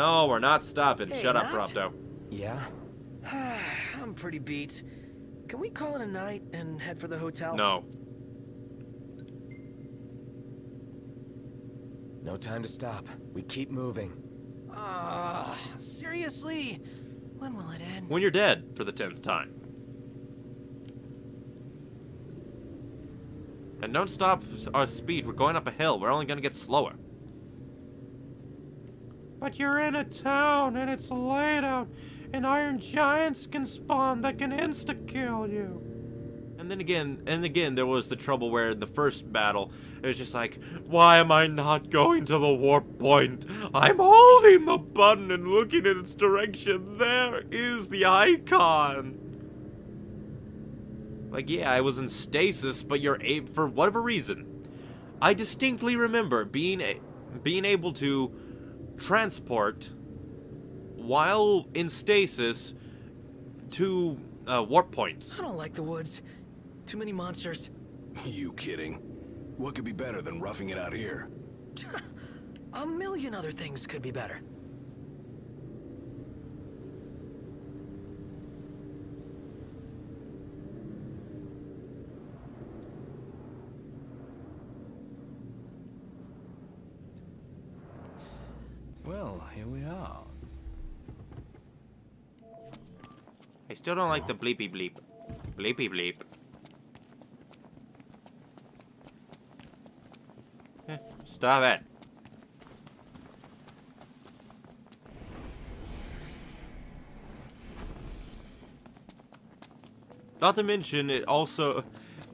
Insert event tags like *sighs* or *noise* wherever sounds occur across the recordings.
No, we're not stopping. Hey, Shut up, Matt? Prompto. Yeah? *sighs* I'm pretty beat. Can we call it a night and head for the hotel? No. No time to stop. We keep moving. Ah, seriously? When will it end? When you're dead for the tenth time. And don't stop our speed. We're going up a hill. We're only going to get slower. But you're in a town and it's laid out, and iron giants can spawn that can insta-kill you. And then again, and again, there was the trouble where in the first battle, it was just like, why am I not going to the warp point? I'm holding the button and looking in its direction. There is the icon. Like, yeah, I was in stasis, but you're a for whatever reason. I distinctly remember being a being able to transport while in stasis to uh, warp points. I don't like the woods. Too many monsters. *laughs* You kidding? What could be better than roughing it out here? *laughs* A million other things could be better. Well, here we are. I still don't like the bleepy bleep. Bleepy bleep. Eh, Stop it. Not to mention, it also,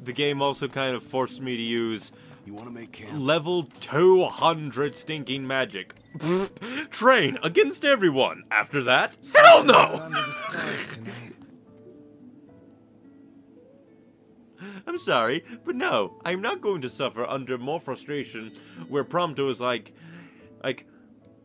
the game also kind of forced me to use You want to make camp? level 200 stinking magic. *laughs* Train against everyone. After that, hell no! Under the stars tonight. *laughs* I'm sorry, but no, I'm not going to suffer under more frustration where Prompto is like, like,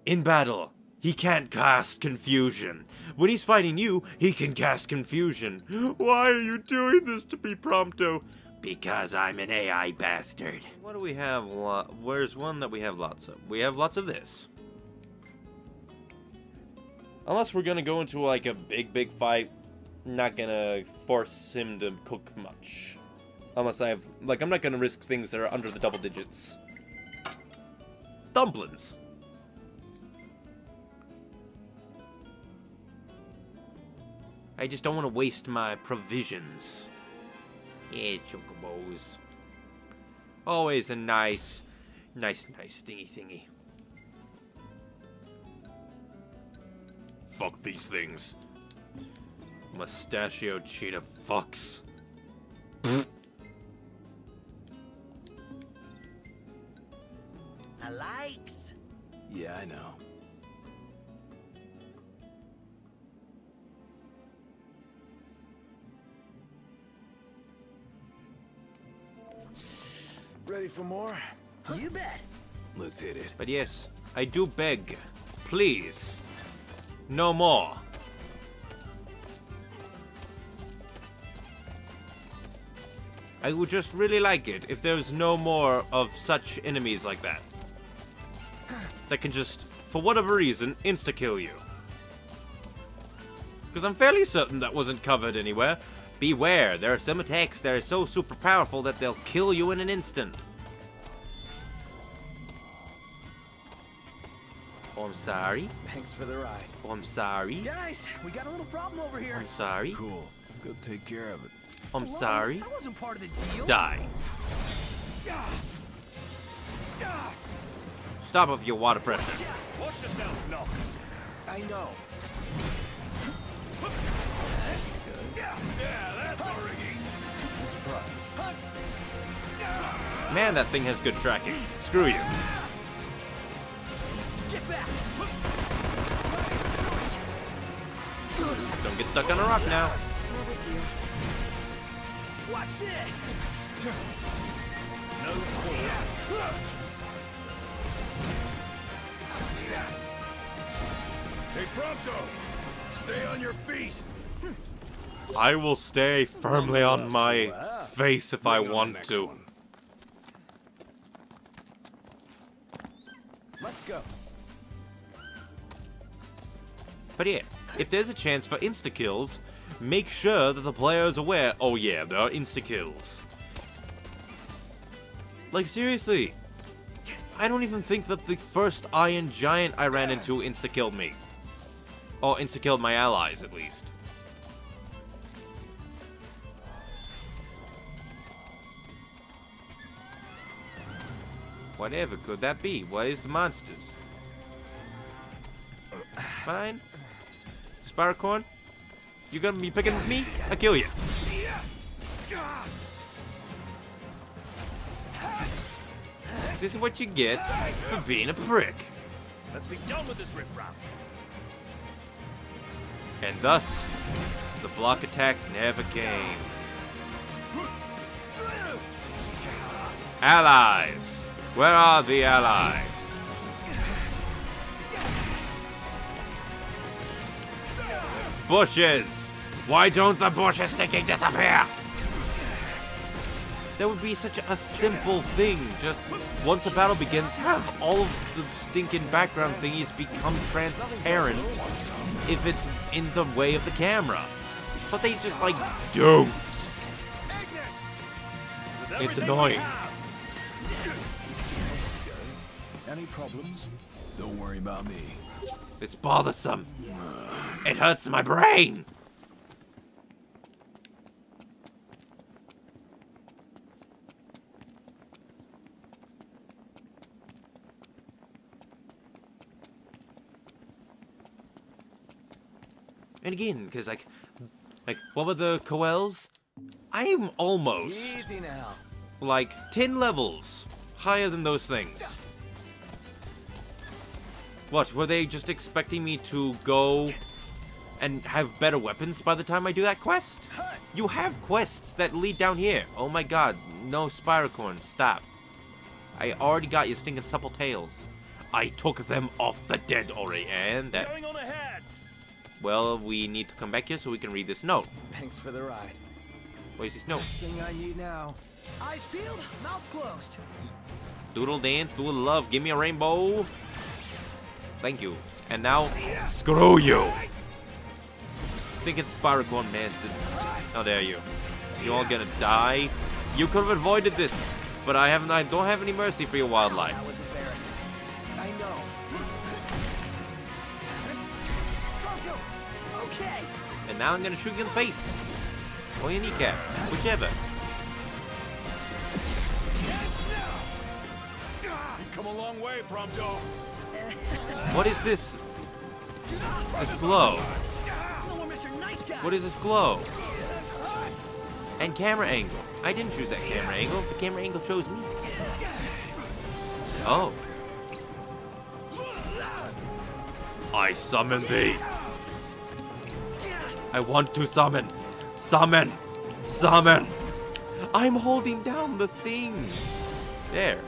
in battle, he can't cast confusion. When he's fighting you, he can cast confusion. Why are you doing this to me, Prompto? Because I'm an AI bastard. What do we have? Lo- Where's one that we have lots of? We have lots of this. Unless we're gonna go into like a big, big fight, not gonna force him to cook much. Unless I have, like, I'm not gonna risk things that are under the double digits. Dumplings. I just don't want to waste my provisions. Yeah, chocobos. Always a nice, nice, nice thingy thingy. Fuck these things. Mustachio cheetah fucks. I likes. Yeah, I know. Ready for more? You bet. Let's hit it. But yes, I do beg, please, no more. I would just really like it if there was no more of such enemies like that. That can just, for whatever reason, insta-kill you. Because I'm fairly certain that wasn't covered anywhere. Beware, there are some attacks that are so super powerful that they'll kill you in an instant. I'm sorry. Thanks for the ride. Oh, I'm sorry. Guys, we got a little problem over here. I'm sorry. Cool. Go take care of it. I'm Hello? sorry. I wasn't part of the deal. Die. Stop with your water pressure. Watch yourself, Noct. I know. Yeah, that's a rigging. I'm. Man, that thing has good tracking. Screw you. Stuck on a rock now. Watch this. No. Hey, Prompto! Stay on your feet! I will stay firmly on my face if I Bring on the want to. Let's go. But yeah, if there's a chance for insta-kills, make sure that the player is aware, oh yeah, there are insta-kills. Like, seriously. I don't even think that the first Iron Giant I ran into insta-killed me. Or insta-killed my allies, at least. Whatever could that be? Where's the monsters? *sighs* Fine. Spiracorn? You gonna be picking with me? I kill you. This is what you get for being a prick. Let's be done with this riffraff. And thus, the block attack never came. Allies! Where are the allies? Bushes! Why don't the bushes stinking disappear? That would be such a simple thing. Just once a battle begins, have all of the stinking background thingies become transparent if it's in the way of the camera. But they just like don't. It's annoying. Any problems? Don't worry about me. It's bothersome. It hurts my brain. And again, because like, like what were the Coeurls? I'm almost Easy now. like 10 levels higher than those things. What, were they just expecting me to go and have better weapons by the time I do that quest? You have quests that lead down here. Oh my god, no Spiracorn, stop. I already got your stinking supple tails. I took them off the dead already, and that... going on ahead. Well, we need to come back here so we can read this note. Thanks for the ride. Where's this note? Thing I need now. Eyes peeled, mouth closed. Doodle dance, doodle love, give me a rainbow. Thank you. And now, screw you. Stinking Spiracorn bastards. How dare you. You all gonna die? You could have avoided this, but I haven't. I don't have any mercy for your wildlife. That was embarrassing. I know. Okay. And now I'm gonna shoot you in the face. Or your kneecap, whichever. You've come a long way, Prompto. What is this? This glow. What is this glow? And camera angle. I didn't choose that camera angle. The camera angle chose me. Oh. I summon thee. I want to summon. Summon. Summon. I'm holding down the thing. There.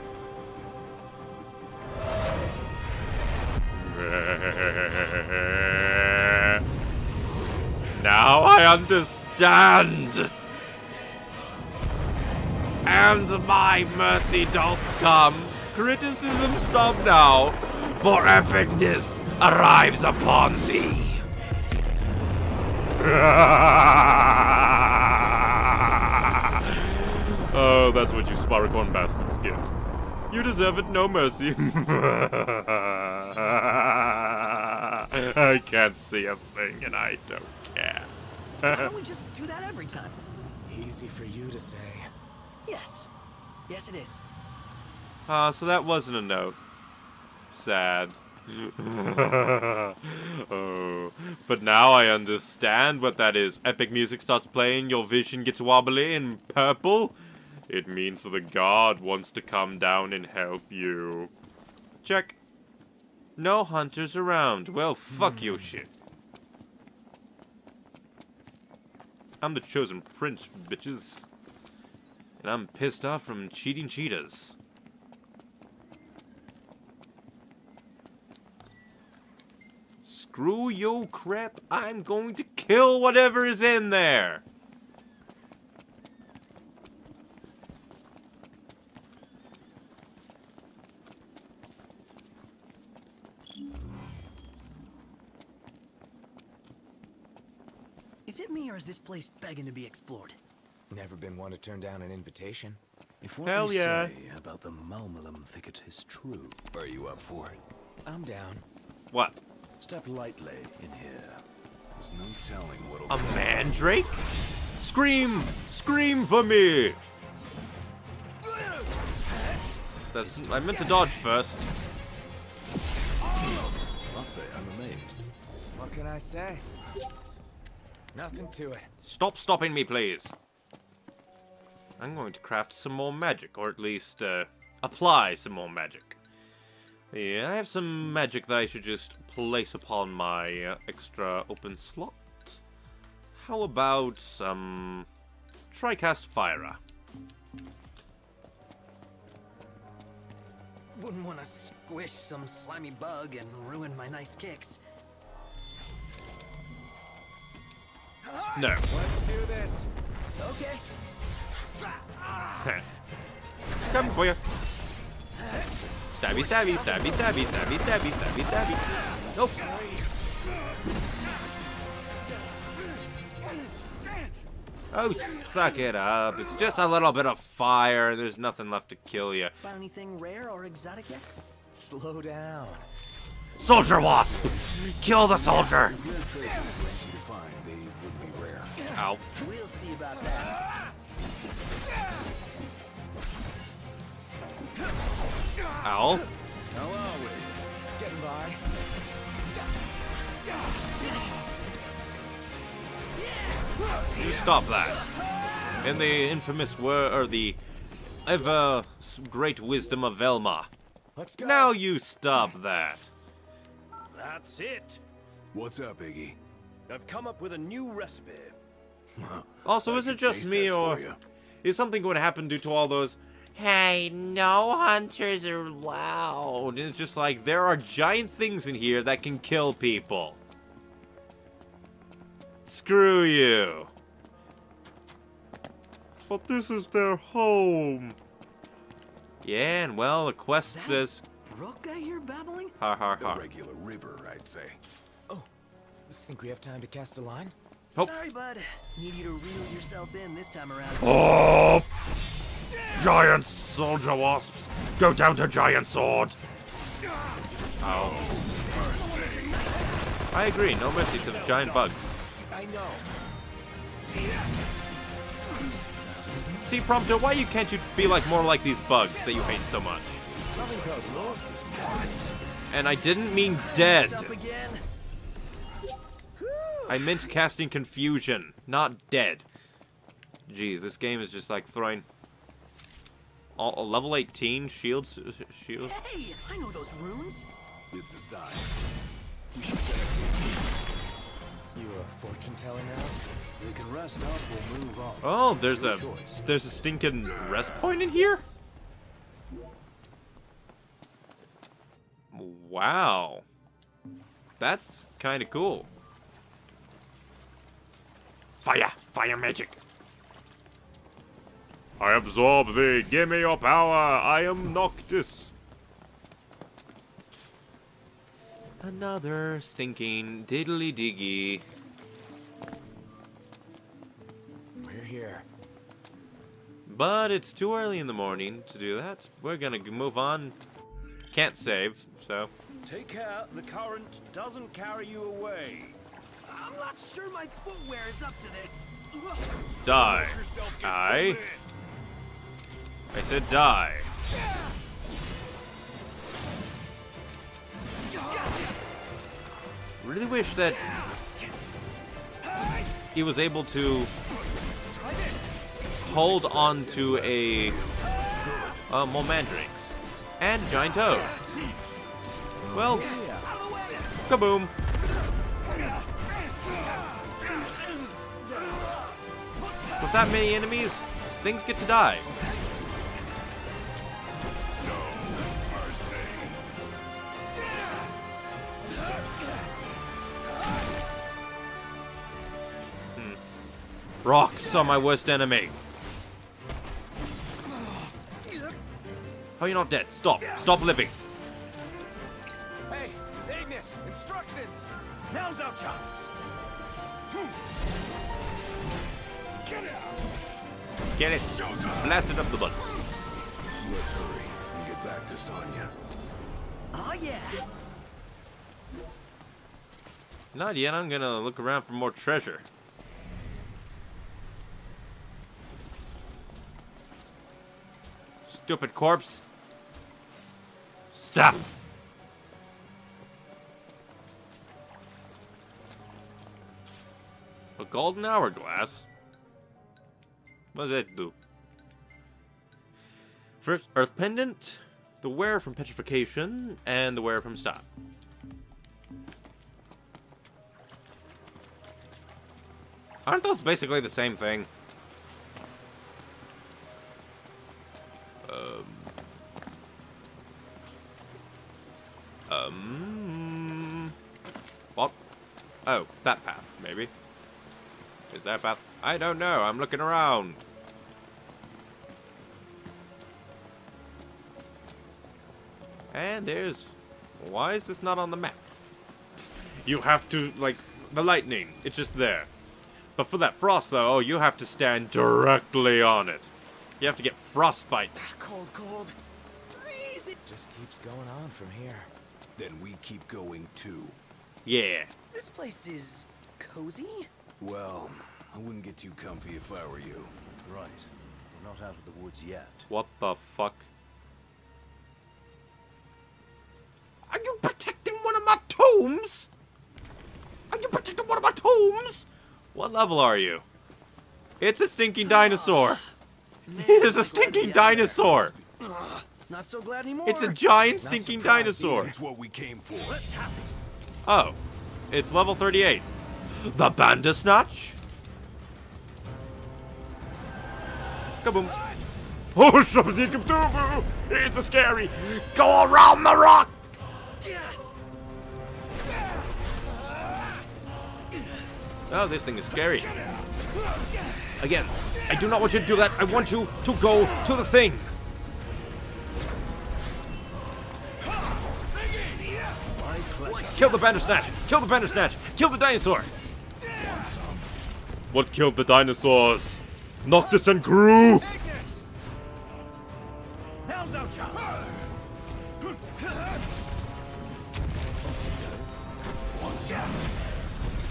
*laughs* Now I understand. And my mercy doth come. Criticism stop now, for epicness arrives upon thee. *laughs* oh, that's what you Spiracorn bastards get. You deserve it, no mercy. *laughs* I can't see a thing and I don't care. Why don't we just do that every time? Easy for you to say. Yes. Yes, it is. Ah, so that wasn't a note. Sad. *laughs* oh, but now I understand what that is. Epic music starts playing, your vision gets wobbly and purple. It means the god wants to come down and help you. Check. No hunters around. Well, fuck your hmm. shit. I'm the chosen prince, bitches. And I'm pissed off from cheating cheetahs. Screw yo crap, I'm going to kill whatever is in there! tip me, or is this place begging to be explored? Never been one to turn down an invitation. If what Hell they yeah. say about the Malmalam thicket is true, Are you up for it? I'm down. What? step lightly in here. There's no telling what'll A mandrake? Scream! Scream for me! That's, I meant to dodge first. Must say, I'm amazed. What can I say? Nothing to it. Stop stopping me, please. I'm going to craft some more magic, or at least uh, apply some more magic. Yeah, I have some magic that I should just place upon my uh, extra open slot. How about some Tricast Fire? Wouldn't want to squish some slimy bug and ruin my nice kicks. No. Let's do this. Okay. Coming for you. Stabby, stabby, stabby, stabby, stabby, stabby, stabby, stabby. Nope. Oh, suck it up. It's just a little bit of fire. There's nothing left to kill you. Found anything rare or exotic yet? Slow down. Soldier Wasp! Kill the soldier! Ow. We'll see about that. Ow. How are we? Getting by. You stop that. In the infamous word, or the ever great wisdom of Velma. Let's go. Now you stop that. That's it. What's up, Iggy? I've come up with a new recipe. *laughs* Also, is it just me, or is something going to happen due to all those? Hey, no hunters are allowed. It's just like there are giant things in here that can kill people. Screw you. But this is their home. Yeah, and well, the quest That- says, Brook I hear babbling? ha ha A ha. regular river, I'd say. Oh, think we have time to cast a line? Oh. Sorry, bud. Need you to reel yourself in this time around. Oh! Giant soldier wasps! Go down to giant sword! Oh, Ow. I agree, no mercy to the giant bugs. I know. See, Prompto, why you can't you be like more like these bugs that you hate so much? Nothing goes lost his And I didn't mean dead. Up again. I meant casting confusion, not dead. Jeez, this game is just like throwing all, a level 18 shields uh, shields. Hey, I know those runes. It's a sign. We should set up You a fortune teller now? We can rest up or move on. Oh, there's Your a choice. there's a stinking rest point in here. Wow, that's kind of cool. Fire, fire magic. I absorb thee. Give me your power. I am Noctis. Another stinking diddly diggy. We're here. But it's too early in the morning to do that. We're gonna move on. Can't save, so. Take care the current doesn't carry you away. I'm not sure my footwear is up to this. Die. In. I said die. Really wish that he was able to hold on to a uh, more mandrakes and giant toad. Well, kaboom. That many enemies, things get to die. Hmm. Rocks are my worst enemy. Oh, How are you not dead? Stop. Stop living. Hey, Ignis, instructions! Now's our chance. Get it? Blast it up the butt. Let's hurry and get back to Sania. Oh yeah. Not yet. I'm gonna look around for more treasure. Stupid corpse. Stop. A golden hourglass? What does that do? First, Earth Pendant, the wear from Petrification, and the wear from Stop. Aren't those basically the same thing? Um. Um. What? Oh, that path, maybe. Is that path? I don't know. I'm looking around. And there's... Why is this not on the map? You have to, like, the lightning. It's just there. But for that frost, though, oh, you have to stand directly on it. You have to get frostbite. Ah, cold, cold. Freeze it. Just keeps going on from here. Then we keep going too. Yeah. This place is cozy. Well, I wouldn't get too comfy if I were you. Right. We're not out of the woods yet. What the fuck? Are you protecting one of my tombs? Are you protecting one of my tombs? What level are you? It's a stinking dinosaur. Ah, *laughs* it is a stinking dinosaur. Not so glad anymore. It's a giant stinking dinosaur. It's what we came for. Oh, it's level 38. The Bandersnatch? Kaboom. Oh! It's a scary. Go around the rock! Oh, this thing is scary. Again, I do not want you to do that. I want you to go to the thing. Kill the Bandersnatch! Kill the Bandersnatch! Kill the dinosaur! What killed the dinosaurs? Noctis and crew! Now's our chance!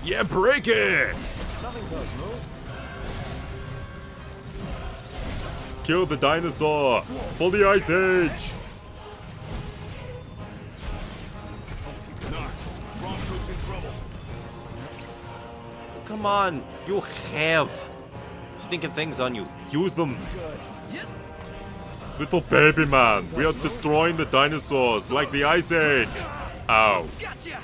Yeah, break it! Kill the dinosaur! For the Ice Age! Come on, you have stinking things on you. Use them. Little baby man, we are destroying the dinosaurs like the Ice Age. Ow. Gotcha.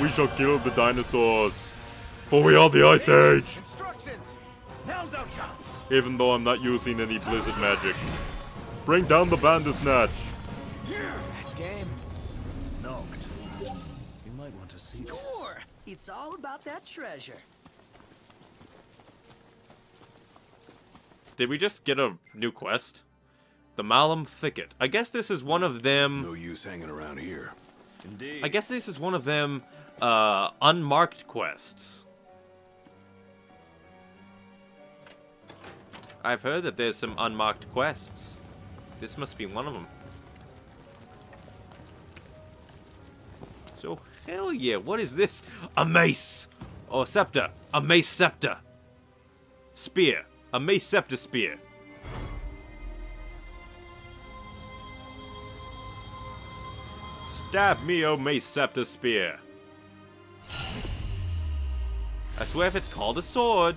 We shall kill the dinosaurs. For we are the Ice Age. Instructions! Now's our chance! Even though I'm not using any blizzard magic. Bring down the Bandersnatch. It's It's all about that treasure. Did we just get a new quest? The Malum Thicket. I guess this is one of them. No use hanging around here. Indeed. I guess this is one of them uh, unmarked quests. I've heard that there's some unmarked quests. This must be one of them. Hell yeah, what is this? A mace! Or scepter. A mace scepter. Spear. A mace scepter spear. Stab me, O mace scepter spear. I swear if it's called a sword.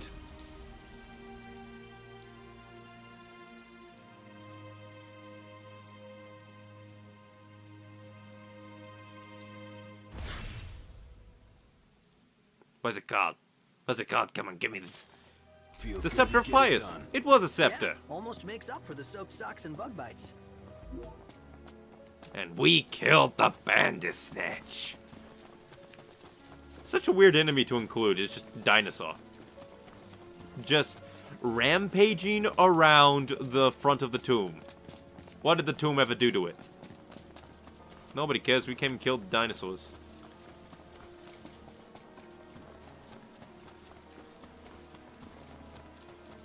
What's it called? What's it called? Come on, give me this. Feels The Scepter of get it It was a Yeah, scepter. almost makes up for the soaked socks and bug bites. And we killed the Bandersnatch. Such a weird enemy to include. It's just dinosaur. Just rampaging around the front of the tomb. What did the tomb ever do to it? Nobody cares. We came and killed dinosaurs.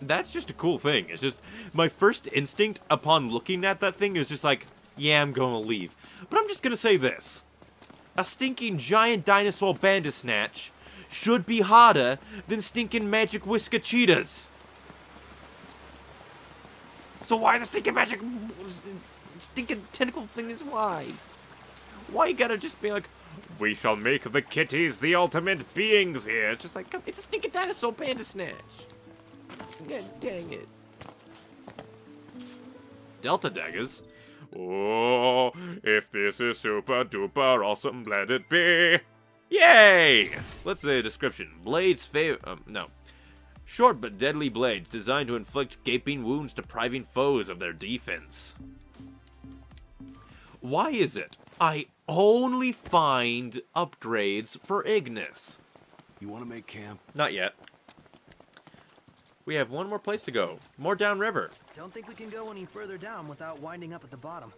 That's just a cool thing. It's just my first instinct upon looking at that thing is just like, yeah, I'm gonna leave. But I'm just gonna say this. A stinking giant dinosaur bandersnatch should be harder than stinking magic whisker cheetahs. So why the stinking magic stinking tentacle thing is why? Why you gotta just be like, we shall make the kitties the ultimate beings here. It's just like, it's a stinking dinosaur bandersnatch. God dang it. Delta daggers? Oh, if this is super duper awesome, let it be. Yay! Let's say a description. Blades favor. Um, no. Short but deadly blades designed to inflict gaping wounds, depriving foes of their defense. Why is it I only find upgrades for Ignis? You want to make camp? Not yet. We have one more place to go. More downriver. Don't think we can go any further down without winding up at the bottom.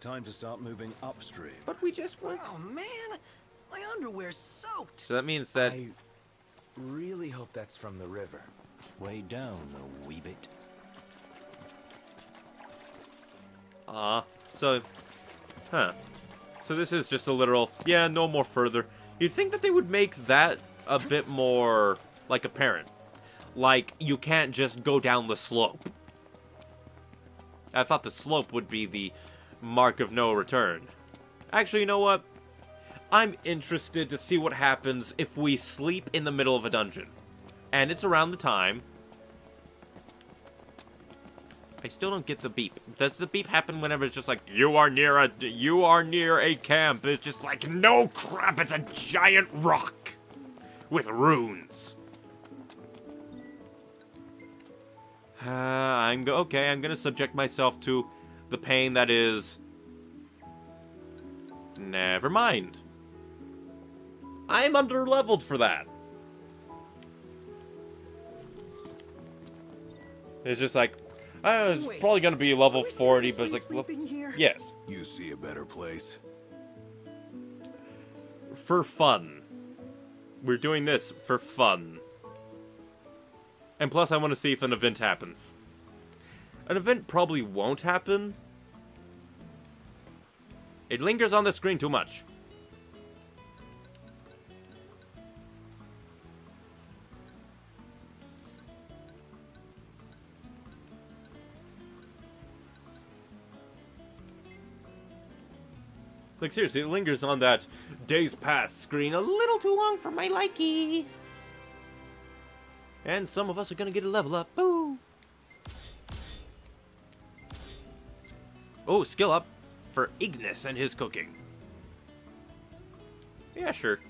Time to start moving upstream. But we just went. Oh man, my underwear's soaked. So that means that. I really hope that's from the river. Way down a wee bit. Ah. so. Huh. So this is just a literal. Yeah, no more further. You'd think that they would make that a bit more. like apparent. Like, you can't just go down the slope. I thought the slope would be the mark of no return. Actually, you know what? I'm interested to see what happens if we sleep in the middle of a dungeon. And it's around the time. I still don't get the beep. Does the beep happen whenever it's just like you are near a you are near a camp? It's just like no crap, it's a giant rock with runes. Uh, I'm go okay. I'm gonna subject myself to the pain that is. Never mind. I'm under leveled for that. It's just like, uh, it's Wait, probably gonna be level 40, but it's like, here? yes, You see a better place? for fun. We're doing this for fun. And plus, I want to see if an event happens. An event probably won't happen. It lingers on the screen too much. Like, seriously, it lingers on that Days Past screen a little too long for my likey. And some of us are gonna get a level up. Boo! Oh, skill up for Ignis and his cooking. Yeah, sure.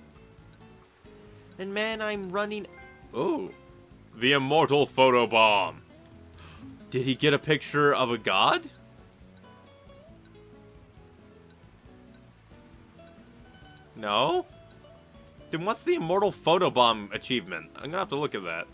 And man, I'm running... Oh. The immortal photobomb. Did he get a picture of a god? No? Then what's the immortal photobomb achievement? I'm gonna have to look at that.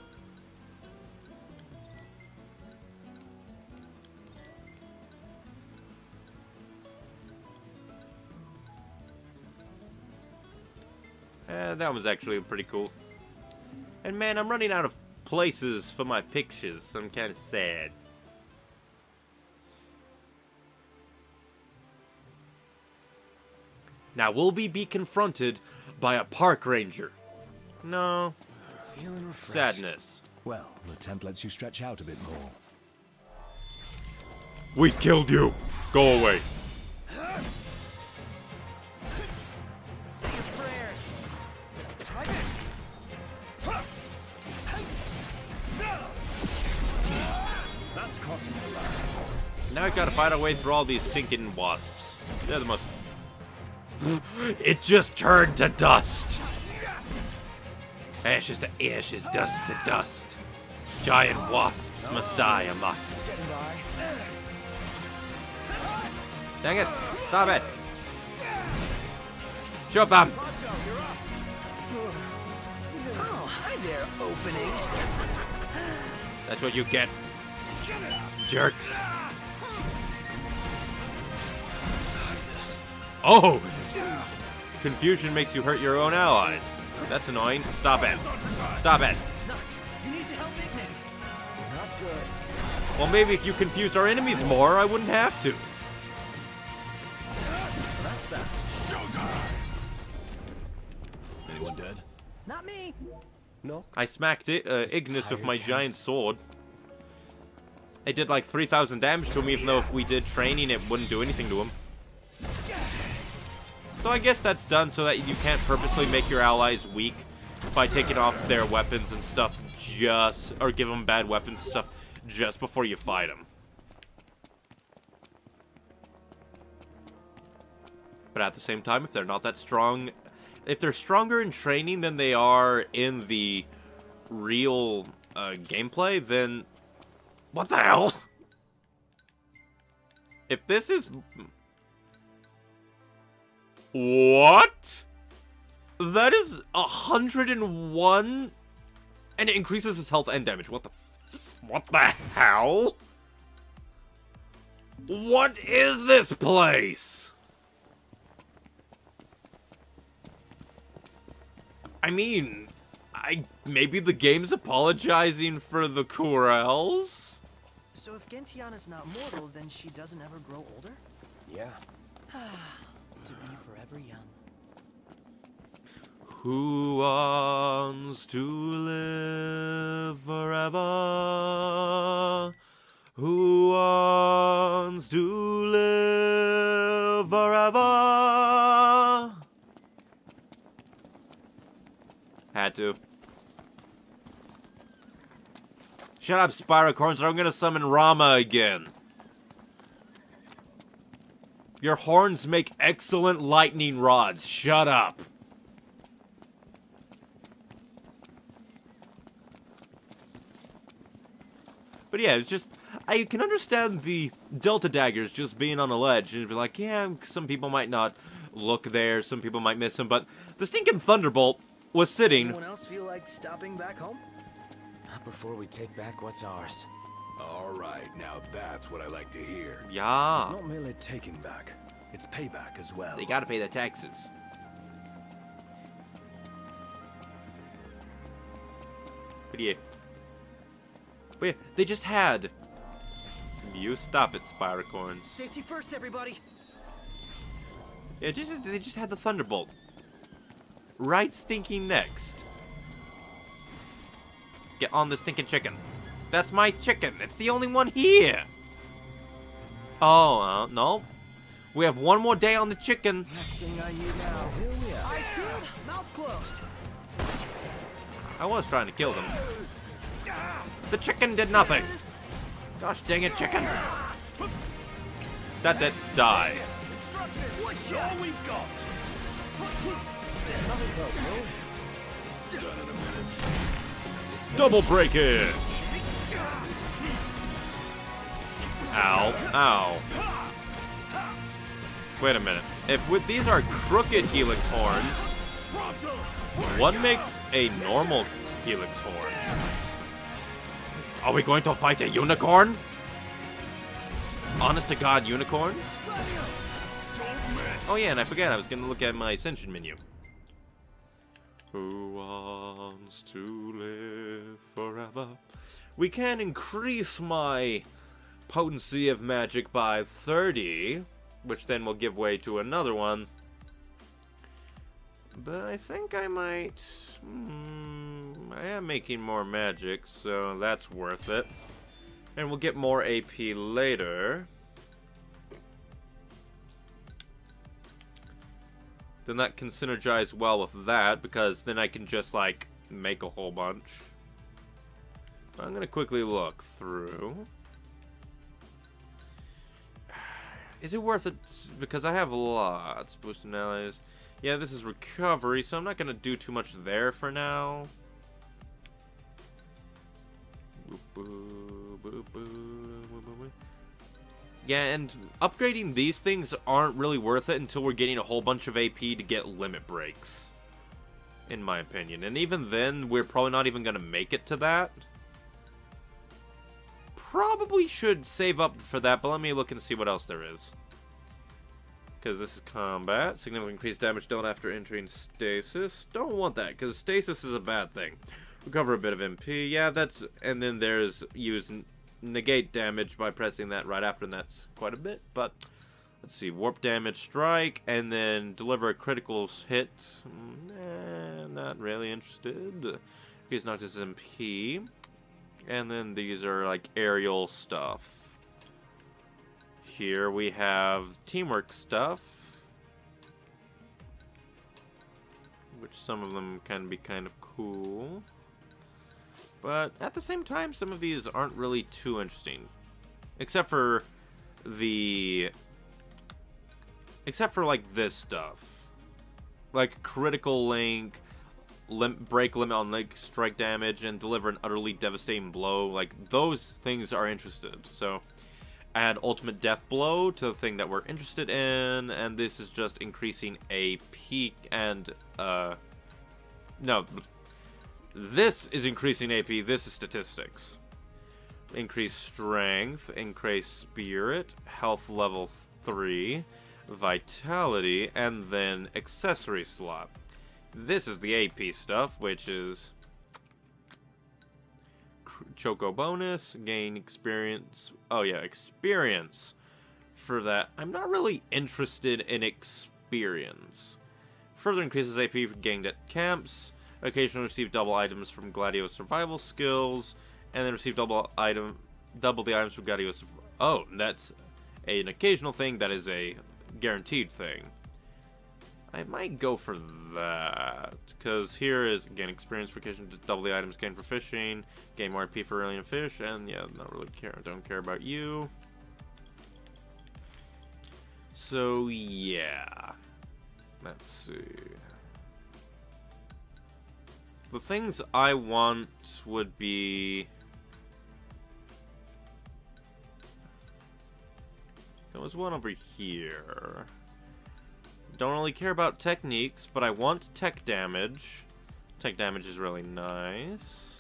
Eh, that was actually pretty cool. And man, I'm running out of places for my pictures. I'm kind of sad. Now, will we be confronted by a park ranger? No. Feeling refreshed. Sadness. Well, the tent lets you stretch out a bit more. We killed you. Go away. Now I gotta fight our way through all these stinking wasps. They're the most. *gasps* It just turned to dust. Ashes to ashes, dust to dust. Giant wasps must die a must. Dang it! Stop it! Shoot them! Oh, hi there, opening. That's what you get. Jerks. Oh! Confusion makes you hurt your own allies. That's annoying. Stop it. Stop it. Nux, you need to help Ignis. Not good. Well, maybe if you confused our enemies more, I wouldn't have to. That's that. Anyone dead? Not me. No. I smacked it, uh, Ignis with my giant sword. It did like 3,000 damage to him, even though if we did training, it wouldn't do anything to him. So I guess that's done so that you can't purposely make your allies weak by taking off their weapons and stuff just, or give them bad weapons stuff just before you fight them. But at the same time, if they're not that strong, if they're stronger in training than they are in the real uh, gameplay, then what the hell? If this is what? That is 101 and it increases his health and damage. What the What the hell? What is this place? I mean, I maybe the game's apologizing for the Coeurls? So if Gentiana's not mortal, then she doesn't ever grow older? Yeah. *sighs* Ah. To be forever young. Who wants to live forever? Who wants to live forever? Had to. Shut up, Spiracorns, or I'm gonna summon Ramuh again. Your horns make excellent lightning rods. Shut up. But yeah, it's just I can understand the Delta daggers just being on a ledge and be like, yeah, some people might not look there, some people might miss them, but the stinking Thunderbolt was sitting. Anyone else feel like stopping back home? Not before we take back what's ours. All right, now that's what I like to hear. Yeah. It's not merely taking back. It's payback as well. they gotta pay their taxes. But yeah. But yeah, they just had. You stop it, Spiracorns. Safety first, everybody. Yeah, just they just had the Thunderbolt. Right stinking next. Get on the stinking chicken. That's my chicken. It's the only one here. Oh, uh, no. We have one more day on the chicken. I was trying to kill them. The chicken did nothing. Gosh dang it, chicken. That's it. Die. What's all we've Ow. Ow. Wait a minute. If with these are crooked helix horns, what makes a normal helix horn? Are we going to fight a unicorn? Honest to God, unicorns? Oh yeah, and I forgot I was gonna look at my ascension menu. Who wants to live forever? We can increase my potency of magic by 30, which then will give way to another one. But I think I might... Hmm, I am making more magic, so that's worth it. And we'll get more AP later. Then that can synergize well with that, because then I can just, like, make a whole bunch. I'm gonna quickly look through. Is it worth it? Because I have lots. Boosting allies. Yeah, this is recovery, so I'm not going to do too much there for now. Yeah, and upgrading these things aren't really worth it until we're getting a whole bunch of AP to get limit breaks. In my opinion. And even then, we're probably not even going to make it to that. Probably should save up for that, but let me look and see what else there is. Because this is combat. Significant increased damage dealt after entering stasis. Don't want that, because stasis is a bad thing. Recover a bit of MP. Yeah, that's... And then there's use negate damage by pressing that right after, and that's quite a bit. But, let's see. Warp damage, strike, and then deliver a critical hit. Mm, nah, not really interested. Increase Noctis MP. And then these are, like, aerial stuff. Here we have teamwork stuff. Which some of them can be kind of cool. But at the same time, some of these aren't really too interesting. Except for the... Except for, like, this stuff. Like, critical link, lim break limit on, like, strike damage, and deliver an utterly devastating blow. Like, those things are interested, so add ultimate death blow to the thing that we're interested in and this is just increasing AP and uh no this is increasing AP this is statistics increase strength increase spirit health level 3 vitality and then accessory slot this is the AP stuff which is Choco bonus, gain experience. Oh yeah, experience for that. I'm not really interested in experience. Further increases AP for gained at camps. Occasionally receive double items from Gladio survival skills, and then receive double item, double the items from Gladio. Oh, that's an occasional thing. That is a guaranteed thing. I might go for that, because here is, gain experience for catching double the items gained for fishing, gain more IP for alien fish, and yeah, not really care, don't care about you. So, yeah. Let's see. The things I want would be... There was one over here. Don't really care about techniques, but I want tech damage. Tech damage is really nice.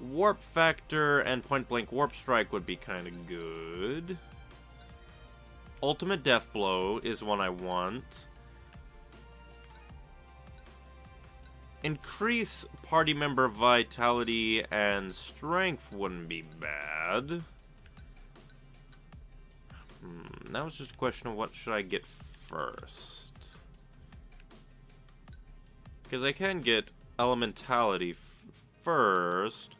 Warp Factor and Point Blank Warp Strike would be kind of good. Ultimate Death Blow is one I want. Increase party member vitality and strength wouldn't be bad. Now it's just a question of what should I get first. Because I can get elementality first,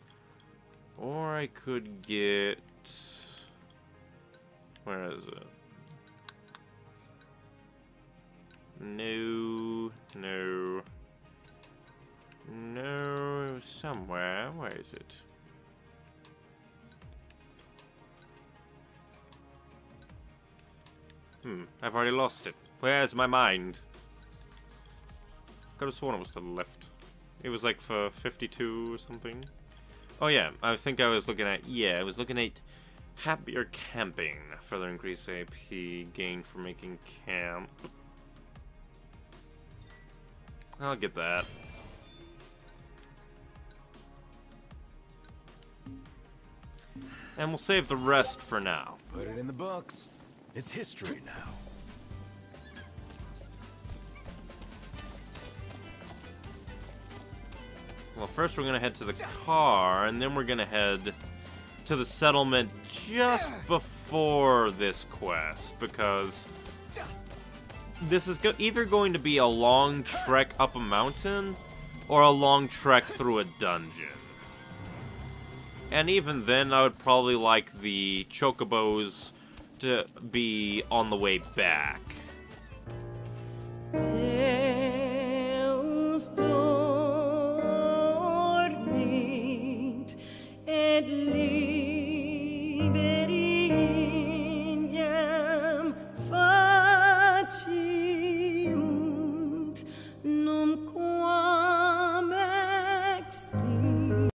or I could get... Where is it? No, no, no, somewhere. Where is it? Hmm, I've already lost it. Where's my mind? Could have sworn it was to the left. It was like for 52 or something. Oh yeah, I think I was looking at, yeah, I was looking at Happier Camping. Further increase AP gain for making camp. I'll get that. And we'll save the rest for now. Put it in the books. It's history now. Well, first we're gonna head to the car, and then we're gonna head to the settlement just before this quest, because this is go either going to be a long trek up a mountain, or a long trek through a dungeon. And even then, I would probably like the chocobos to be on the way back.